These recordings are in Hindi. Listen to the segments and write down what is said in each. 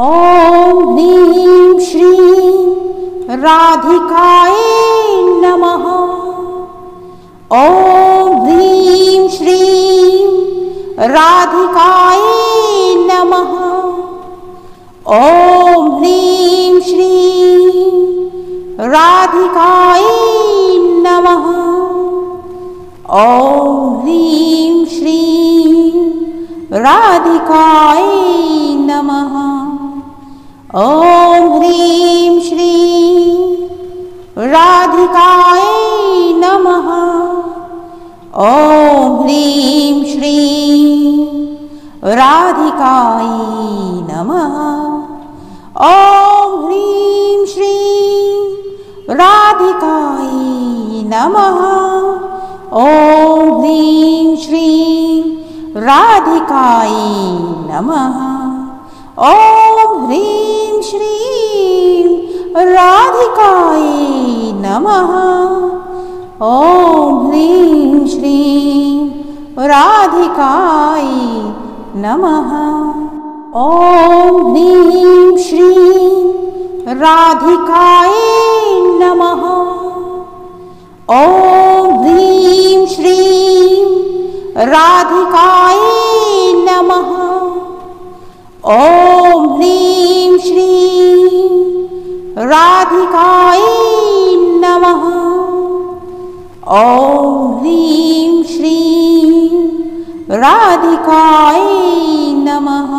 ॐ ह्रीं श्रीं राधिकायै नमः। ॐ ह्रीं श्रीं राधिकायै नमः। ॐ ह्रीं श्रीं राधिकायै नमः। ॐ ह्रीं श्रीं राधिकायै नमः। ॐ ह्रीं श्रीं राधिकायै नमः। ॐ ह्रीं श्रीं राधिकायै नमः। ॐ ह्रीं श्रीं राधिकायै नमः। ॐ ह्रीं श्रीं राधिकायै नमः। ॐ ह्रीं श्रीं राधिकायै नमः। ॐ ह्रीं श्रीं राधिकायै नमः। ॐ ह्रीं श्रीं राधिकायै नमः। ॐ ह्रीं श्रीं राधिकायै नमः। ॐ ह्रीं श्रीं राधिकायै नमः। ॐ ह्रीं श्रीं राधिकायै नमः।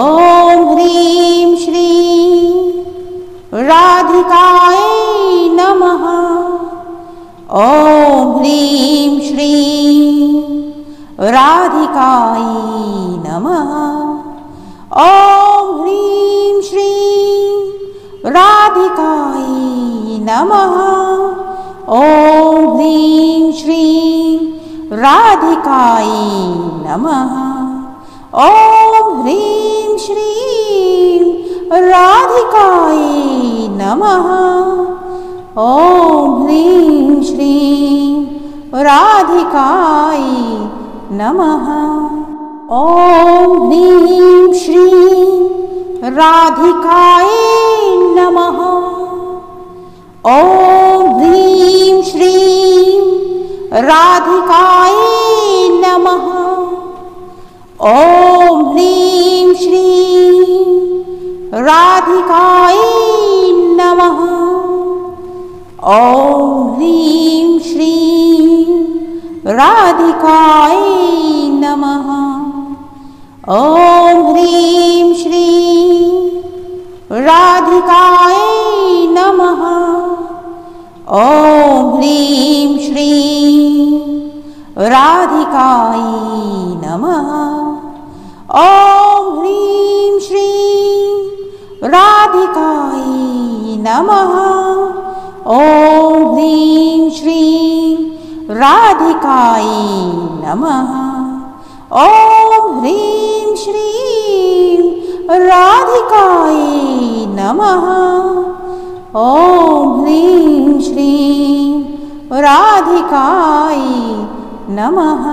ॐ ह्रीं श्रीं राधिकायै नमः। ॐ ह्रीं श्रीं राधिकायै नमः ॐ ह्रीं श्रीं राधिकायै नमः। ॐ ह्रीं श्रीं राधिकायै नमः। ॐ ह्रीं श्रीं नमः। ॐ ह्रीं श्रीं राधिकायै नमः। ॐ ह्रीं श्रीं राधिकायै नमः। ॐ ह्रीं श्रीं राधिकायै नमः। ॐ ह्रीं श्रीं राधिकायै नमः। ॐ ह्रीं श्रीं राधिकायै नमः। ॐ ह्रीं श्रीं राधिकायै नमः। ॐ ह्रीं श्रीं राधिकायै नमः। ॐ ह्रीं श्रीं राधिकायै नमः। ॐ ह्रीं श्रीं राधिकायै नमः ॐ ह्रीं श्रीं राधिकायै नमः। ॐ ह्रीं श्रीं राधिकायै नमः।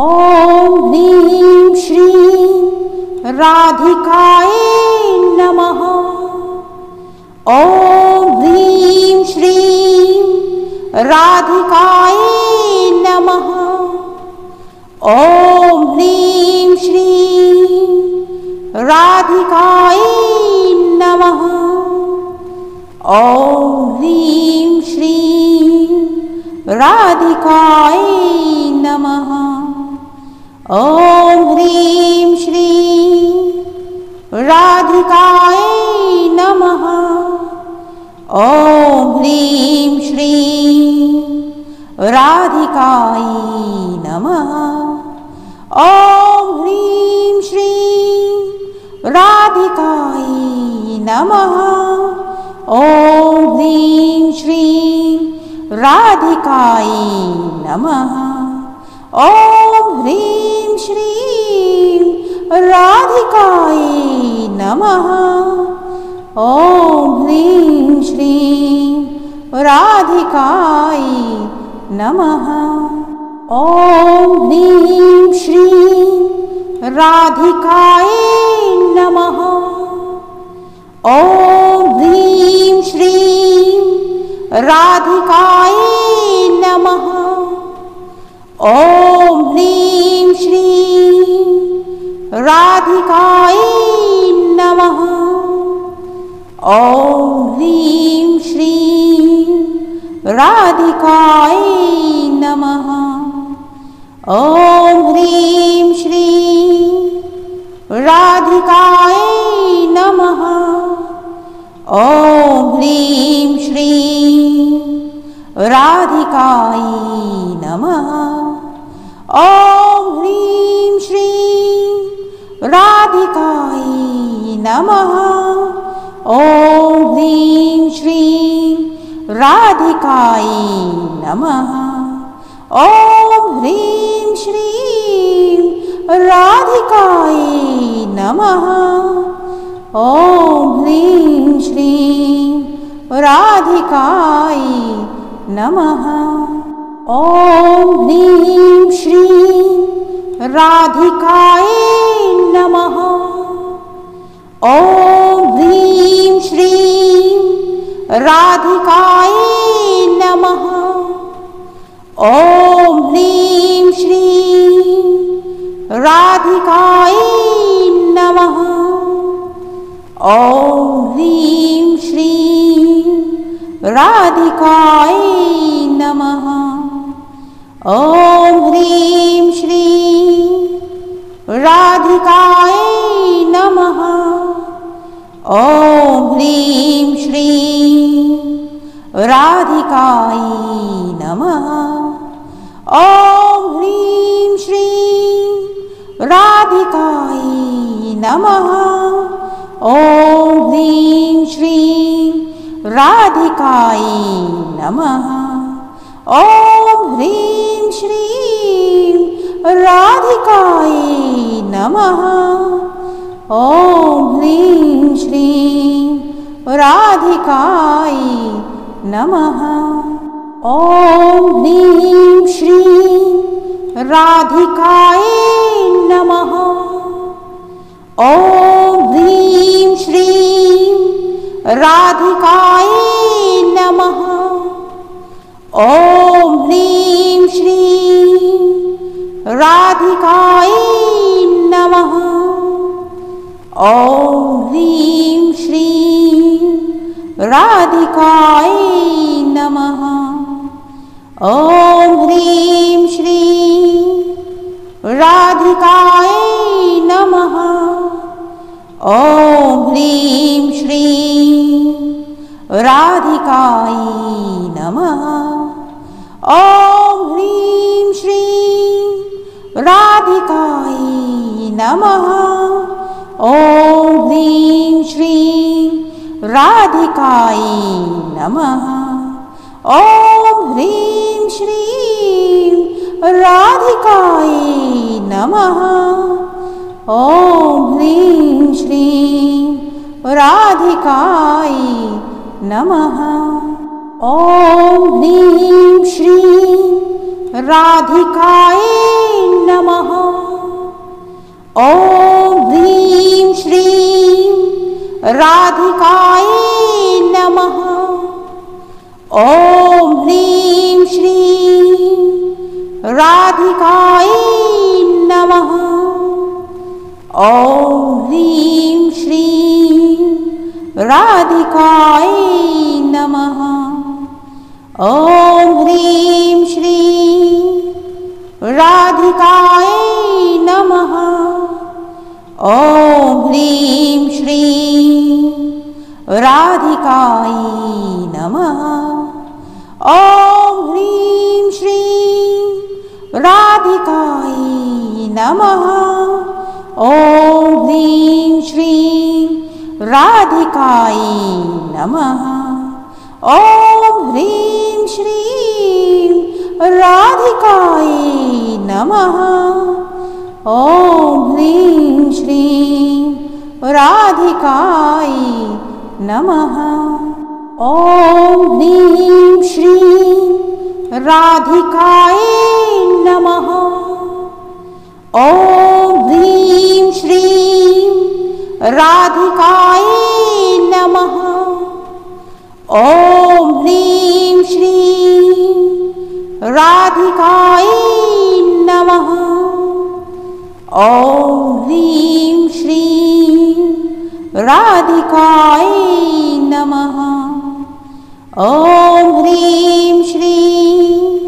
ॐ ह्रीं श्रीं राधिकायै नमः। ॐ ह्रीं श्रीं राधिकायै ॐ ह्रीं श्रीं राधिकायै नमः। ॐ ह्रीं श्रीं राधिकायै नमः। ॐ ह्रीं नमः। ओम ह्रीं श्रीं राधिकाय नमः। ओम ह्रीं श्रीं राधिकाय नमः। ओम ह्रीं श्रीं राधिकाय नमः। ओम ह्रीं ॐ ह्रीं श्रीं राधिकायै नमः। ॐ ह्रीं श्रीं राधिकायै नमः। ॐ ह्रीं श्रीं राधिकायै नमः। ॐ ह्रीं श्रीं राधिकायै ॐ ह्रीं श्रीं राधिकाय नमः। ॐ ह्रीं श्रीं राधिकाय नमः। ॐ ह्रीं श्रीं राधिकाय नमः। ॐ ह्रीं श्रीं राधिकाय नमः। ॐ ह्रीं श्रीं राधिकाय नमः। ॐ ह्रीं श्रीं राधिकाय नमः। ॐ ह्रीं श्रीं राधिकाय नमः। ॐ ह्रीं श्रीं राधिकाय नमः। ॐ ह्रीं श्रीं राधिकाय नमः। ॐ ह्रीं श्रीं राधिकाय नमः। ॐ ह्रीं श्रीं राधिकाय नमः। ॐ ह्रीं श्रीं राधिकाय नमः। ॐ ह्रीं श्रीं राधिकाय नमः। ॐ ह्रीं श्रीं राधिकाय नमः। ॐ ह्रीं श्रीं राधिकाय नमः। ॐ ह्रीं श्रीं राधिकाय नमः। ॐ राधिकाय नमः। ॐ ह्रीं श्रीं राधिकाय नमः। ॐ ह्रीं श्रीं राधिकाय नमः। ॐ ह्रीं श्रीं राधिकाय नमः। ॐ राधिकाय नमः। ॐ ह्रीं श्रीं राधिकाय नमः। ॐ ह्रीं श्रीं राधिकाय नमः। ह्रीं श्रीं नमः। ह्रीं श्रीं राधिकाय नमः। ॐ ह्रीं श्रीं राधिकाय नमः। ॐ ह्रीं श्रीं राधिकाय नमः। ॐ ह्रीं श्रीं राधिकाय नमः। ॐ ह्रीं श्रीं राधिकाय नमः। ॐ ह्रीं श्रीं राधिकाय नमः। ॐ ह्रीं श्रीं राधिकाय नमः। ॐ ह्रीं श्रीं राधिकाय नमः। ॐ ह्रीं श्रीं राधिकाय नमः। ॐ ह्रीं श्रीं राधिकाय नमः। ॐ ह्रीं श्रीं राधिकाय नमः। ॐ ह्रीं श्रीं राधिकाय नमः। ॐ ह्रीं श्रीं राधिकाय नमः। ॐ ह्रीं श्रीं राधिकाय नमः। ॐ ह्रीं श्रीं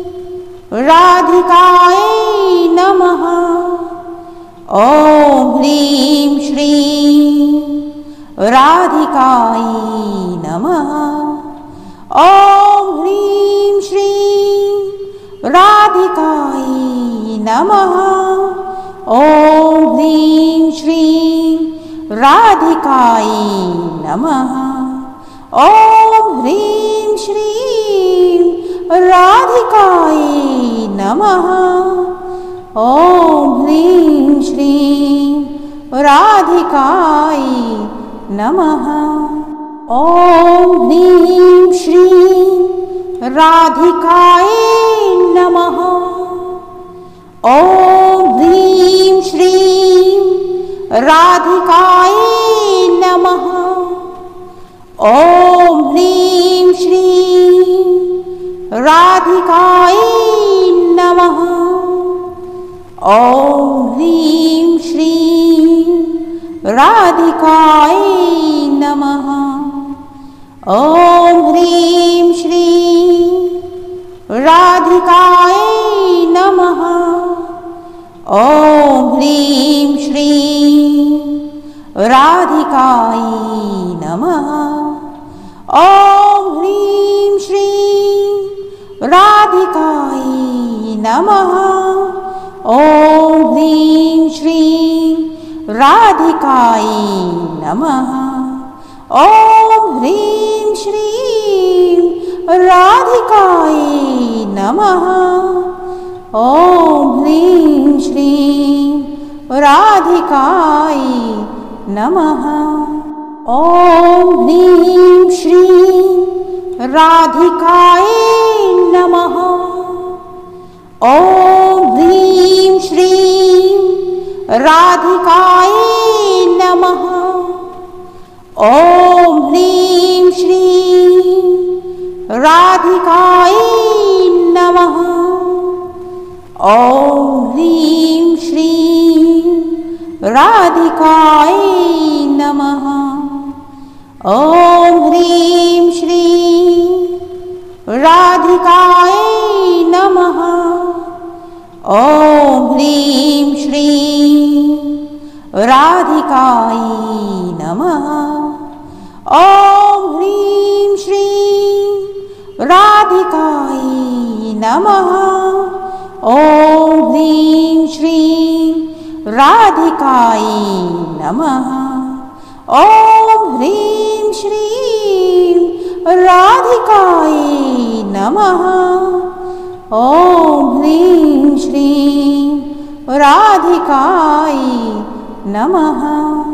राधिकाय नमः। ॐ ह्रीं श्रीं राधिकाय नमः नमः। ॐ ह्रीं श्रीं राधिकाय नमः। ॐ ह्रीं श्रीं राधिकाय नमः। ॐ ह्रीं श्रीं राधिकाय नमः। ॐ ह्रीं श्रीं राधिकाय नमः। ॐ ह्रीं श्रीं राधिकाय नमः। ॐ ह्रीं श्रीं राधिकाय नमः। ॐ ह्रीं श्रीं राधिकाय नमः। ॐ ह्रीं श्रीं राधिकाय ॐ ह्रीं श्रीं राधिकाय नमः। ॐ ह्रीं श्रीं राधिकाय नमः। ॐ ह्रीं श्रीं राधिकाय नमः। ॐ ह्रीं श्रीं राधिकाय नमः ॐ ह्रीं श्रीं राधिकाय नमः। ॐ ह्रीं श्रीं राधिकाय नमः। ॐ ह्रीं श्रीं राधिकाय नमः। ॐ ह्रीं श्रीं राधिकाय ॐ ह्रीं श्रीं राधिकाय नमः। ॐ ह्रीं श्रीं राधिकाय नमः। ॐ ह्रीं श्रीं राधिकाय नमः। ॐ ह्रीं श्रीं राधिकाय नमः। ॐ ह्रीं श्रीं राधिकाय नमः। ॐ ह्रीं श्रीं राधिकाय नमः। ॐ ह्रीं श्रीं राधिकाय नमः।